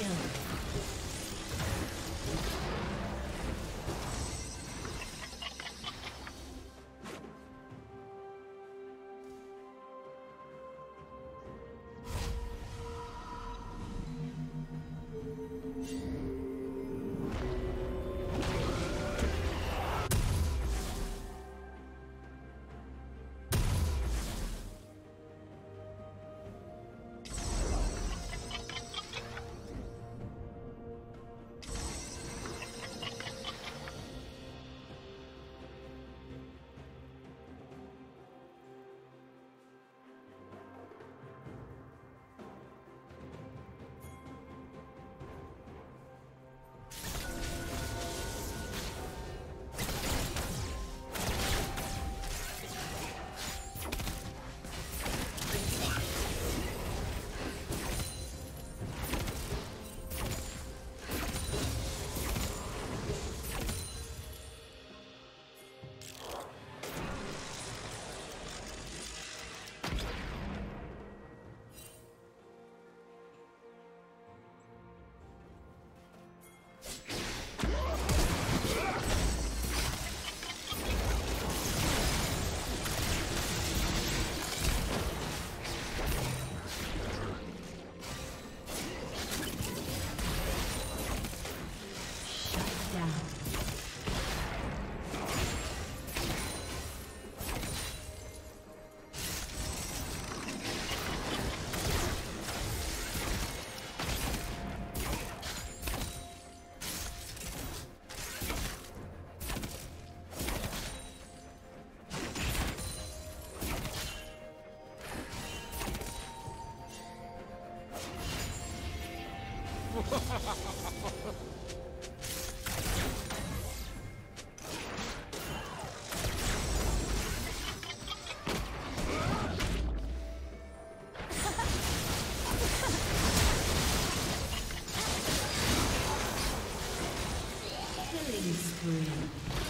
Double Killing spree.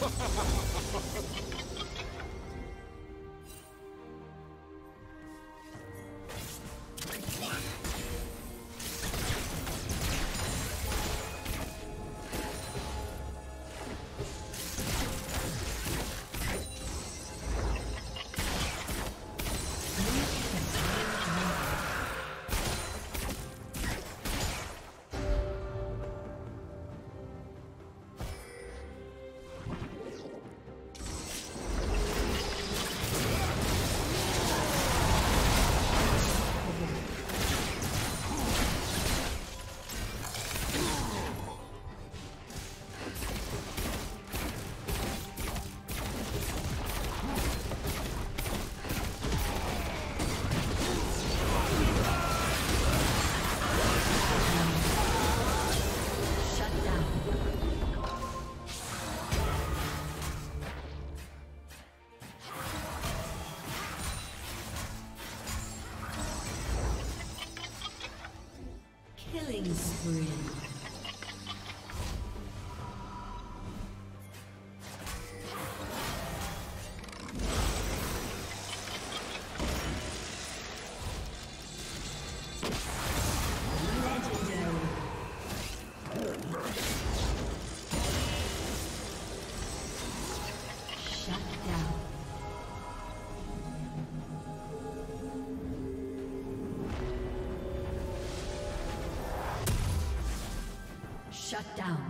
Ha ha ha ha ha ha! Shut down.